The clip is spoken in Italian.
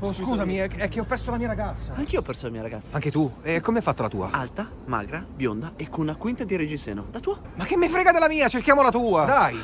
Oh, Oh, scusami, eh, è, è che ho perso la mia ragazza. Anch'io ho perso la mia ragazza. Anche tu? E come hai fatto la tua? Alta, magra, bionda e con una quinta di reggiseno. La tua? Ma che me frega della mia? Cerchiamo la tua. Dai.